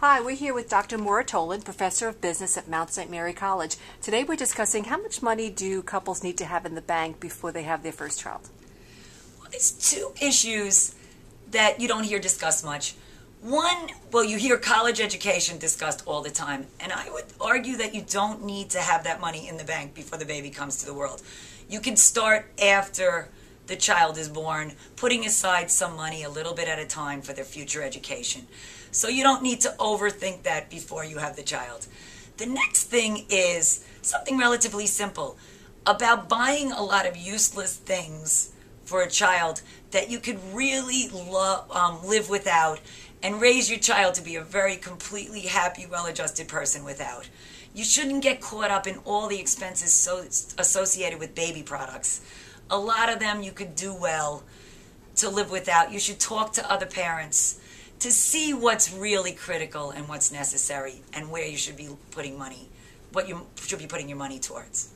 Hi, we're here with Dr. Maura Toland, Professor of Business at Mount St. Mary College. Today we're discussing how much money do couples need to have in the bank before they have their first child? Well, there's two issues that you don't hear discussed much. One, well, you hear college education discussed all the time, and I would argue that you don't need to have that money in the bank before the baby comes to the world. You can start after the child is born, putting aside some money a little bit at a time for their future education. So you don't need to overthink that before you have the child. The next thing is something relatively simple about buying a lot of useless things for a child that you could really um, live without and raise your child to be a very completely happy, well adjusted person without. You shouldn't get caught up in all the expenses so associated with baby products. A lot of them you could do well to live without. You should talk to other parents to see what's really critical and what's necessary and where you should be putting money, what you should be putting your money towards.